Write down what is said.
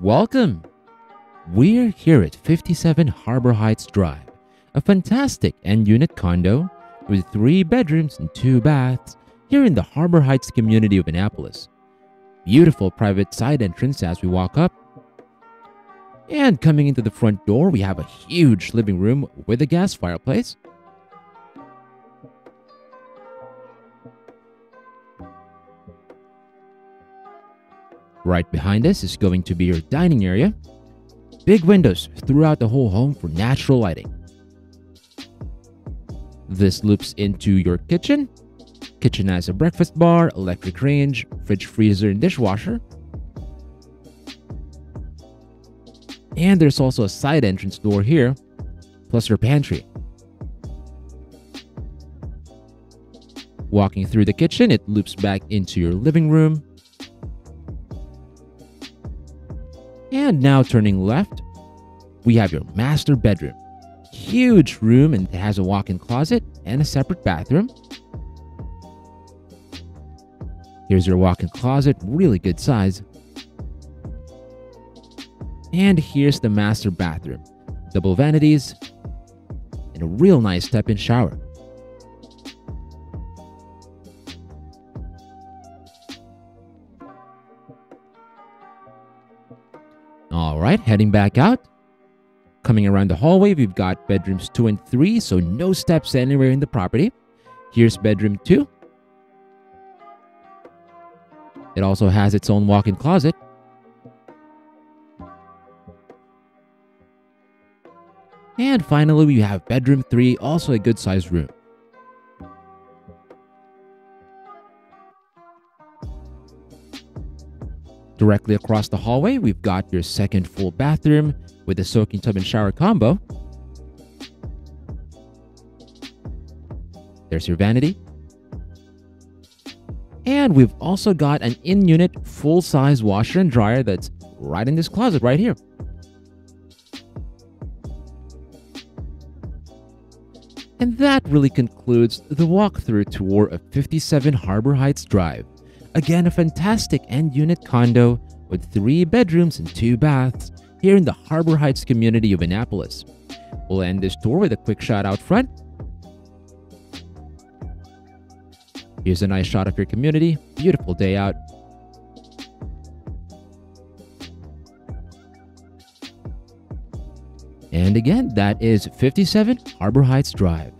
Welcome! We're here at 57 Harbour Heights Drive, a fantastic end unit condo with three bedrooms and two baths here in the Harbour Heights community of Annapolis. Beautiful private side entrance as we walk up. And coming into the front door, we have a huge living room with a gas fireplace. Right behind us is going to be your dining area. Big windows throughout the whole home for natural lighting. This loops into your kitchen. Kitchen has a breakfast bar, electric range, fridge, freezer, and dishwasher. And there's also a side entrance door here, plus your pantry. Walking through the kitchen, it loops back into your living room. And now turning left, we have your master bedroom. Huge room and it has a walk-in closet and a separate bathroom. Here's your walk-in closet, really good size. And here's the master bathroom. Double vanities and a real nice step-in shower. All right, heading back out. Coming around the hallway, we've got bedrooms 2 and 3, so no steps anywhere in the property. Here's bedroom 2. It also has its own walk-in closet. And finally, we have bedroom 3, also a good sized room. Directly across the hallway, we've got your second full bathroom with a soaking tub and shower combo. There's your vanity. And we've also got an in-unit full-size washer and dryer that's right in this closet right here. And that really concludes the walkthrough tour of 57 Harbour Heights Drive. Again, a fantastic end unit condo with three bedrooms and two baths here in the Harbour Heights community of Annapolis. We'll end this tour with a quick shot out front. Here's a nice shot of your community. Beautiful day out. And again, that is 57 Harbour Heights Drive.